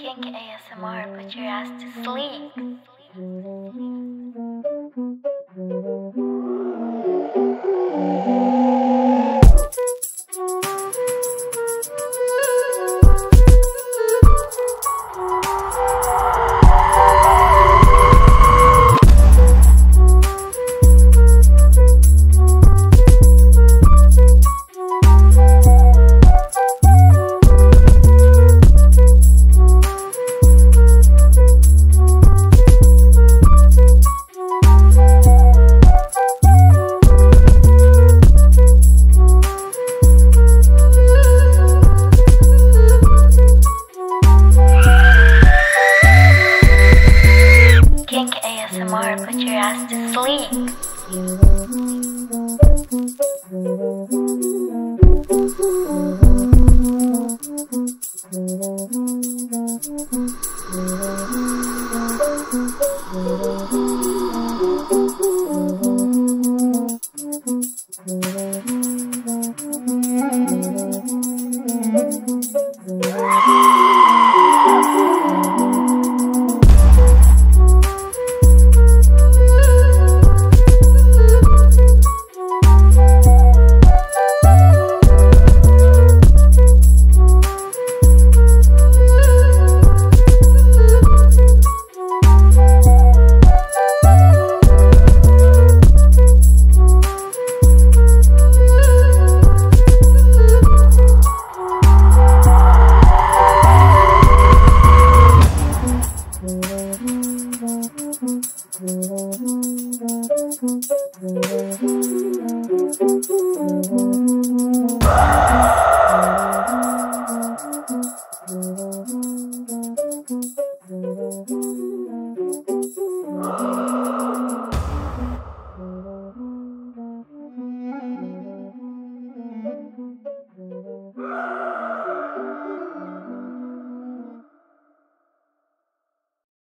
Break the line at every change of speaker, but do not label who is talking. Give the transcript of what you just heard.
Kink ASMR, put your ass to sleep. more, put your ass to sleep. Thank you.